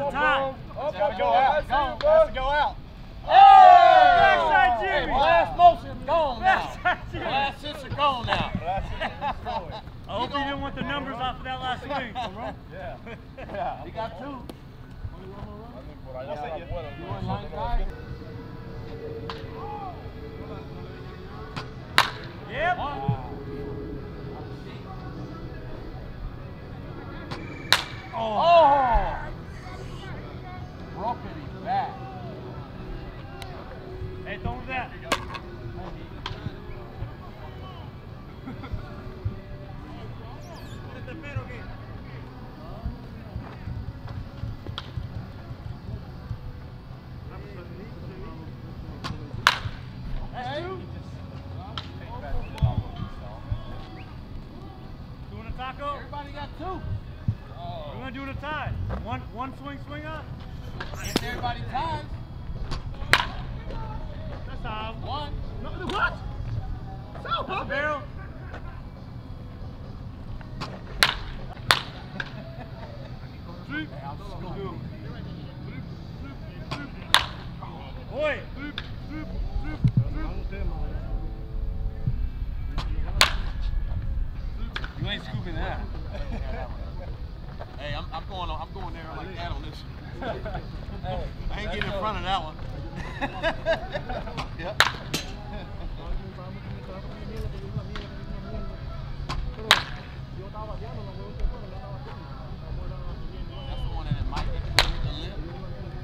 it's a tie. That's go out. Go. Has to go out. Backside Hey, last motion gone now. Backside Jimmy. Last gone now. That's it. Destroy. I hope you didn't want the numbers off of that last. Yeah. Got two. I say you- You want line guy? Yep. Oh! Broken his back. Hey, don't do that. That's. Doing a taco? Everybody got two. We're gonna do it a tie. One one swing, swing up. If everybody ties, That's how. one. No, what? So, a barrel. Three. Boy. You ain't scooping that. I'm going I'm going there like that on this. I ain't getting in front of that one. yep.